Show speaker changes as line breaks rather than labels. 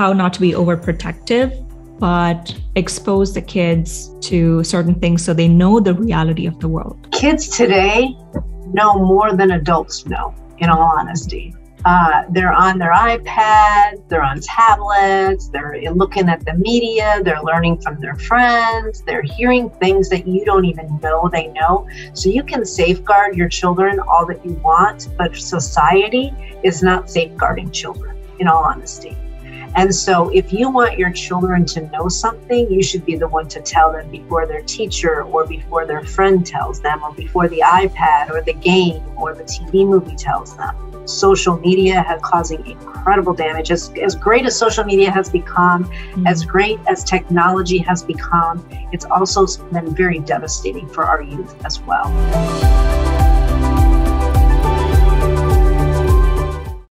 how not to be overprotective, but expose the kids to certain things so they know the reality of the world.
Kids today know more than adults know, in all honesty. Uh, they're on their iPads, they're on tablets, they're looking at the media, they're learning from their friends, they're hearing things that you don't even know they know. So you can safeguard your children all that you want, but society is not safeguarding children, in all honesty. And so, if you want your children to know something, you should be the one to tell them before their teacher or before their friend tells them or before the iPad or the game or the TV movie tells them social media has causing incredible damage. As, as great as social media has become, mm-hmm. as great as technology has become, it's also been very devastating for our youth as well.